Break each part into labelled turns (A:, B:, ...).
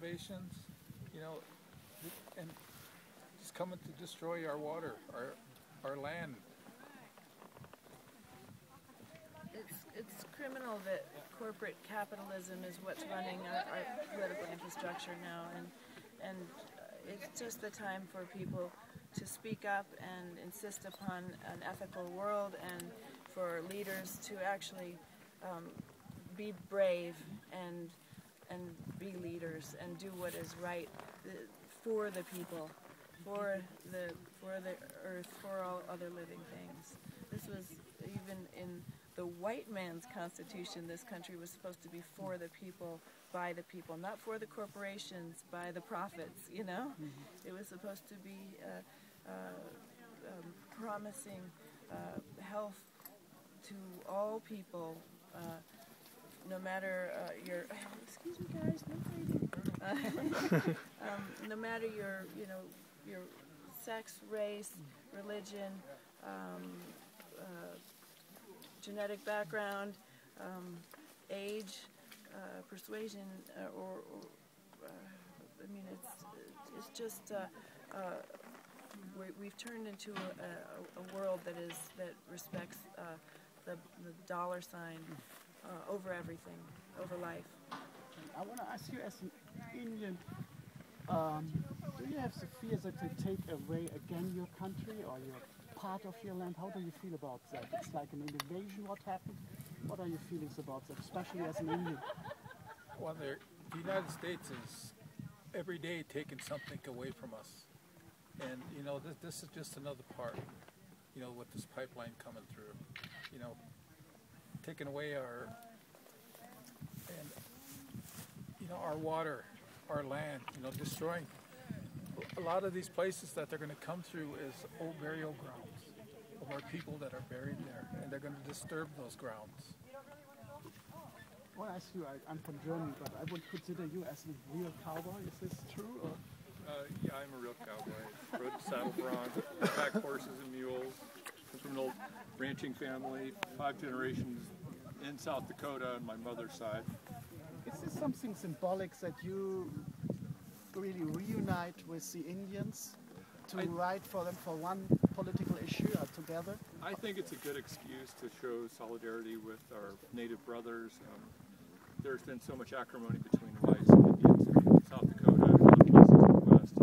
A: reservations, you know, and just coming to destroy our water, our our land.
B: It's it's criminal that corporate capitalism is what's running our, our political infrastructure now, and and it's just the time for people to speak up and insist upon an ethical world, and for leaders to actually um, be brave and and be leaders and do what is right uh, for the people, for the for the earth, for all other living things. This was even in the white man's constitution. This country was supposed to be for the people, by the people, not for the corporations, by the profits. You know, it was supposed to be uh, uh, um, promising uh, health to all people. No matter uh, your excuse me guys um, no matter your you know your sex race religion um, uh, genetic background um, age uh, persuasion uh, or, or uh, I mean it's it's just uh, we have turned into a, a, a, world that is that respects the, the dollar sign uh, over everything, over life.
C: I want to ask you, as an Indian, um, do you have the fear that they take away again your country or your part of your land? How do you feel about that? It's like an invasion. What happened? What are your feelings about that, especially as an Indian?
A: Well, the United States is every day taking something away from us, and you know this, this is just another part. You know, with this pipeline coming through, you know, taking away our and you know our water, our land, you know, destroying a lot of these places that they're going to come through is old burial grounds of our people that are buried there, and they're going to disturb those grounds.
C: I want to ask you, I, am from Germany, but I would consider you as a real cowboy. Is this true? Or?
D: Uh, yeah, I'm a real cowboy. Rode saddle bronc, pack horses and mules. I'm from an old ranching family, five generations in South Dakota on my mother's side.
C: Is this something symbolic that you really reunite with the Indians to I, for them for one political issue together?
D: I think it's a good excuse to show solidarity with our native brothers. Um, there's been so much acrimony between whites and Indians in South Dakota and other places in the West.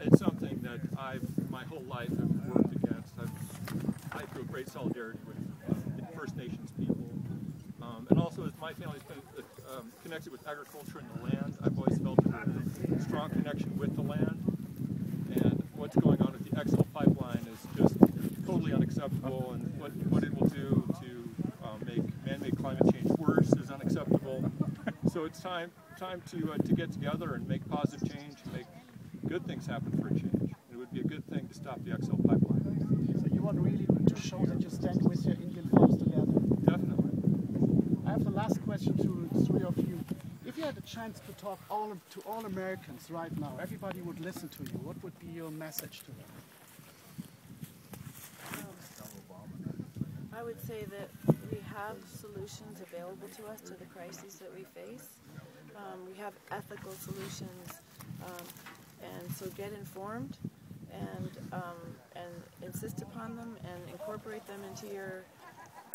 D: It's something that I've, my whole life, have worked against. I've, I feel great solidarity with uh, First Nations people and also as my family's been uh, um, connected with agriculture and the land, I've always felt a strong connection with the land. And what's going on with the XL pipeline is just totally unacceptable, and what, what it will do to uh, make man-made climate change worse is unacceptable. So it's time time to uh, to get together and make positive change, and make good things happen for a change. It would be a good thing to stop the XL pipeline.
C: So want really to show that you stand with your Indian folks together?
D: Definitely I have the
C: last question to three of you. If you had a chance to talk all to all Americans right now, everybody would listen to you. What would be your message to them?
B: Um, I would say that we have solutions available to us to the crises that we face. Um, we have ethical solutions, um, and so get informed and um, and insist upon them and incorporate them into your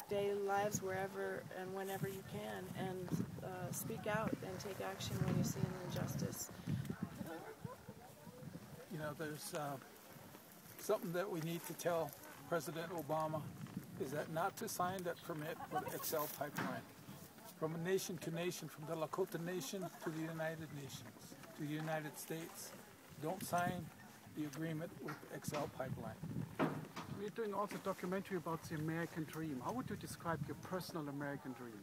B: daily lives wherever and whenever you can, and uh, speak out and take action when you see an injustice.
A: You know, there's uh, something that we need to tell President Obama is that not to sign that permit for the XL pipeline. From a nation to nation, from the Lakota Nation to the United Nations, to the United States, don't sign the agreement with the XL pipeline
C: we're doing also a documentary about the American dream. How would you describe your personal American dream?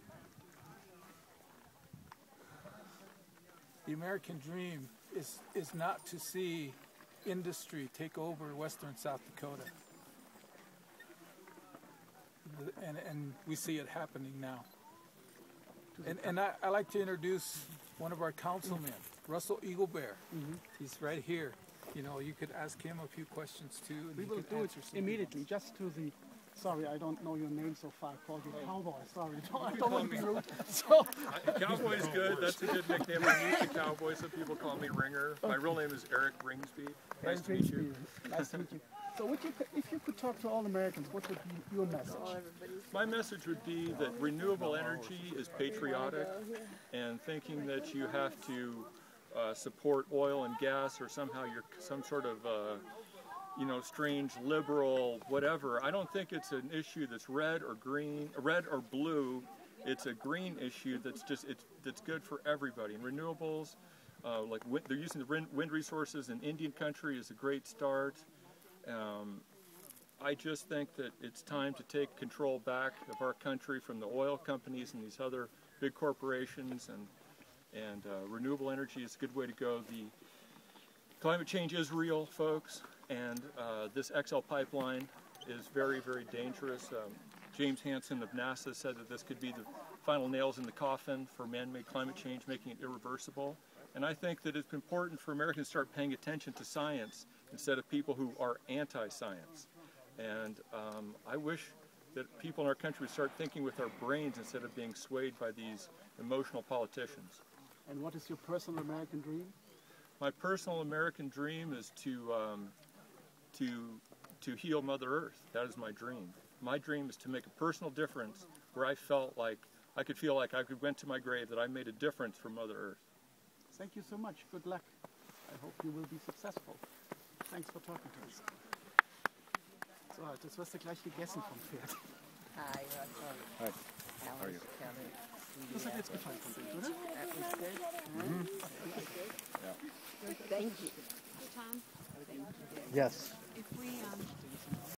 A: The American dream is, is not to see industry take over western South Dakota. And, and we see it happening now. And, and I, I like to introduce one of our councilmen, Russell Eaglebear. Mm -hmm. He's right here you know, you could ask him a few questions too.
C: we will do it immediately, just to the Sorry, I don't know your name so far. I called you Cowboy. Sorry, I don't want to be rude. So, uh,
D: I- Cowboy's good. That's a good nickname. I'm used to Cowboy. Some people call me Ringer. My real name is Eric Ringsby. Nice to meet you.
C: Nice to meet you. So, would you, if you could talk to all Americans, what would be your message?
D: My message would be that renewable energy is patriotic, and thinking that you have to uh, support oil and gas or somehow you're some sort of uh, you know strange liberal whatever. I don't think it's an issue that's red or green, red or blue. It's a green issue that's just it's that's good for everybody. And renewables, uh, like wind, they're using the wind, wind resources in Indian country is a great start. Um, I just think that it's time to take control back of our country from the oil companies and these other big corporations, and and uh, renewable energy is a good way to go. The climate change is real, folks, and uh, this XL pipeline is very, very dangerous. Um, James Hansen of NASA said that this could be the final nails in the coffin for man-made climate change, making it irreversible. And I think that it's important for Americans to start paying attention to science instead of people who are anti-science. And um, I wish that people in our country would start thinking with our brains instead of being swayed by these emotional politicians.
C: And what is your personal American dream?
D: My personal American dream is to um, to to heal Mother Earth. That is my dream. My dream is to make a personal difference where I felt like I could feel like I could went to my grave that I made a difference for Mother Earth.
C: Thank you so much. Good luck. I hope you will be successful. Thanks for talking to us. So, das wirst du gleich gegessen vom Pferd.
E: Hi, Russell.
D: Hi.
E: How are you?
C: Jetzt gefallen vom Bild, oder?
E: Thank you.
F: Yes.